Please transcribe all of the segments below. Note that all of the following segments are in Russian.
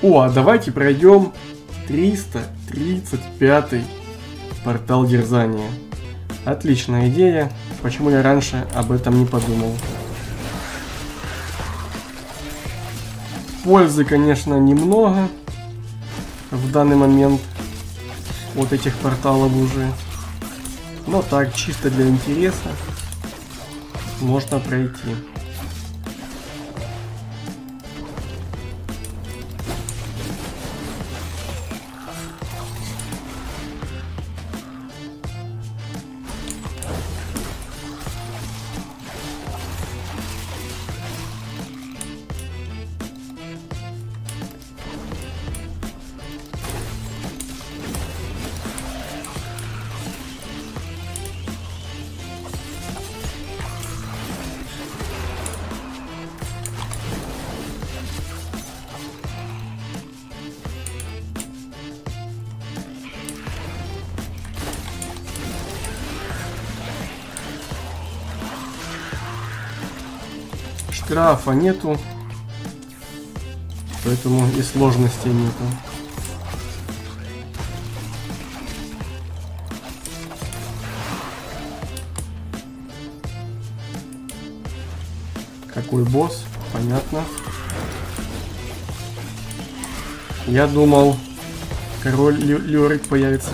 О, а давайте пройдем 335 портал дерзания. Отличная идея. Почему я раньше об этом не подумал? Пользы, конечно, немного в данный момент от этих порталов уже. Но так, чисто для интереса можно пройти. Штрафа нету. Поэтому и сложностей нету. Какой босс? Понятно. Я думал, король Лю Люрик появится.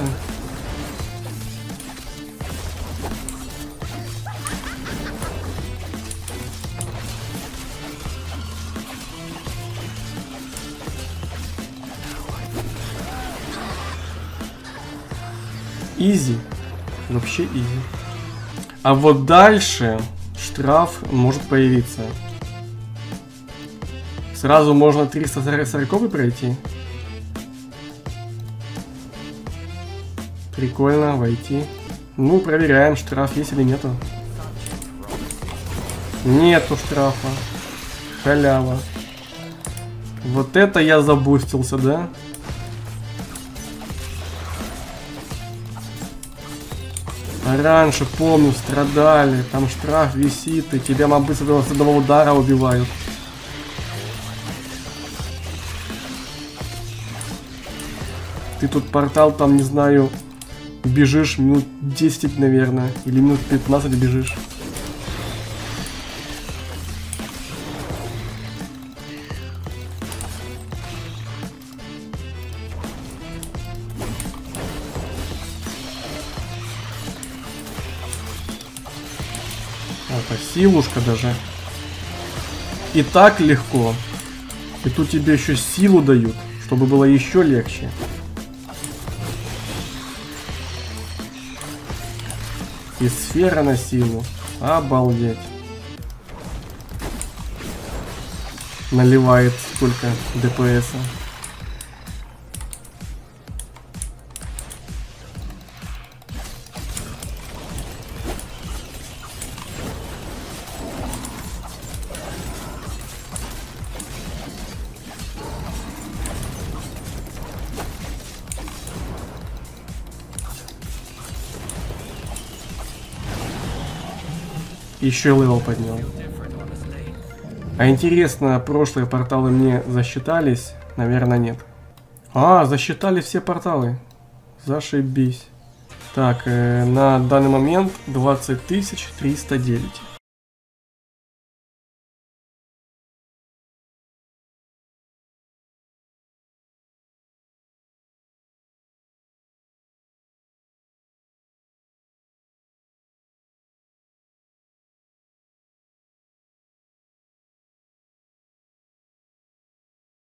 Изи. Вообще изи. А вот дальше штраф может появиться. Сразу можно 340 пройти. Прикольно, войти. Ну, проверяем, штраф есть или нету. Нету штрафа. Халява. Вот это я забустился, да? Раньше, помню, страдали, там штраф висит, и тебя мобы с одного, с одного удара убивают. Ты тут портал там, не знаю, бежишь минут 10, наверное, или минут 15 бежишь. Это силушка даже. И так легко. И тут тебе еще силу дают, чтобы было еще легче. И сфера на силу. Обалдеть. Наливает столько ДПС. Еще левел поднял. А интересно, прошлые порталы мне засчитались? Наверное, нет. А, засчитали все порталы. Зашибись. Так, э, на данный момент 20 309.